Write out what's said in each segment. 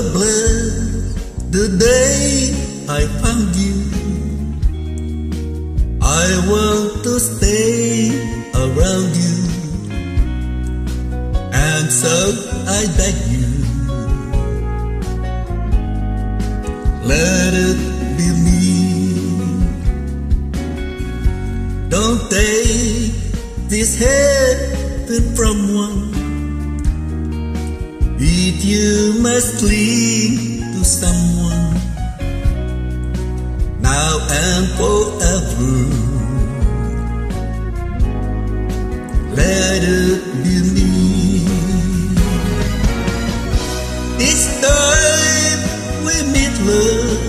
Bless the day I found you. I want to stay around you, and so I beg you, let it be me. Don't take this heaven from one. If you must cling to someone now and forever, let it be me. This time we meet love.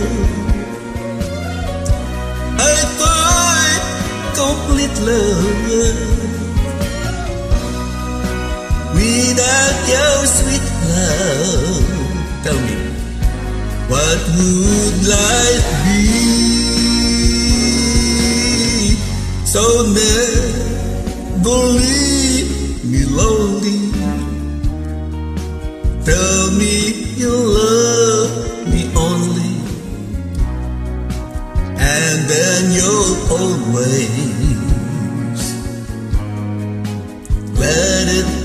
I find complete love. Without your sweet tell me, what would life be? So never leave me lonely. Tell me you love me only, and then you'll always let it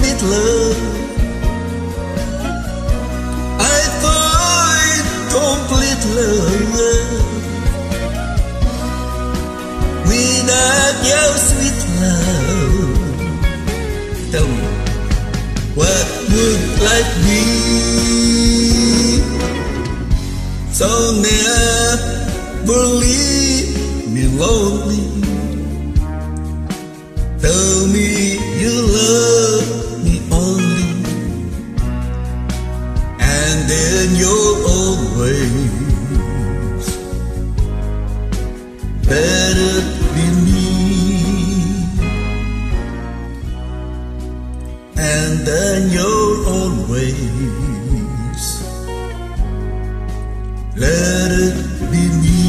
Meet love. I find complete love. Without your sweet would life be? So never leave me lonely. Tell me you love me only, and then you'll always let and then you'll always let it be me.